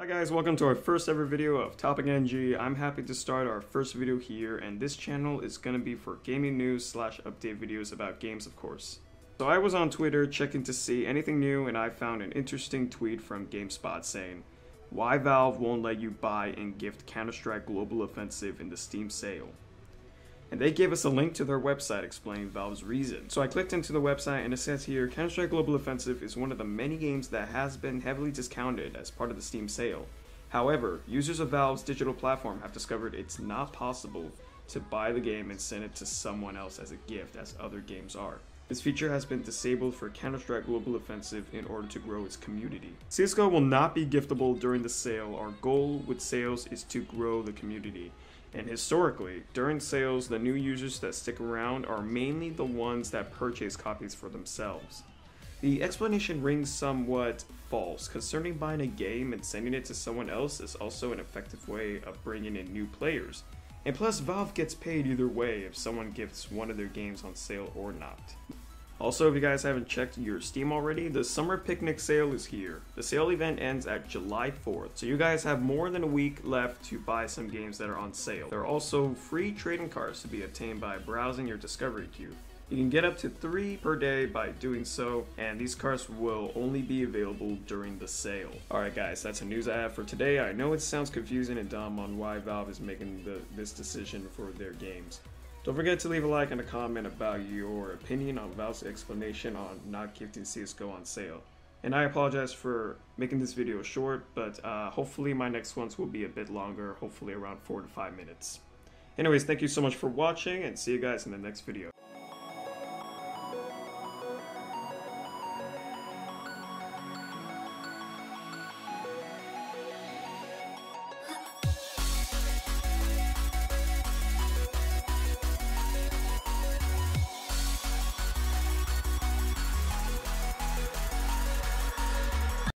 Hi guys, welcome to our first ever video of Topic NG. I'm happy to start our first video here and this channel is gonna be for gaming news slash update videos about games of course. So I was on Twitter checking to see anything new and I found an interesting tweet from GameSpot saying, why Valve won't let you buy and gift Counter-Strike Global Offensive in the Steam sale and they gave us a link to their website explaining Valve's reason. So I clicked into the website and it says here, Counter-Strike Global Offensive is one of the many games that has been heavily discounted as part of the Steam sale. However, users of Valve's digital platform have discovered it's not possible to buy the game and send it to someone else as a gift as other games are. This feature has been disabled for Counter-Strike Global Offensive in order to grow its community. CSGO will not be giftable during the sale. Our goal with sales is to grow the community. And historically, during sales, the new users that stick around are mainly the ones that purchase copies for themselves. The explanation rings somewhat false. Concerning buying a game and sending it to someone else is also an effective way of bringing in new players. And plus, Valve gets paid either way if someone gifts one of their games on sale or not. Also, if you guys haven't checked your Steam already, the Summer Picnic sale is here. The sale event ends at July 4th, so you guys have more than a week left to buy some games that are on sale. There are also free trading cards to be obtained by browsing your discovery queue. You can get up to three per day by doing so, and these cards will only be available during the sale. Alright guys, that's the news I have for today. I know it sounds confusing and dumb on why Valve is making the, this decision for their games. Don't forget to leave a like and a comment about your opinion on Valve's explanation on not gifting CSGO on sale. And I apologize for making this video short, but uh, hopefully my next ones will be a bit longer, hopefully around 4 to 5 minutes. Anyways, thank you so much for watching, and see you guys in the next video.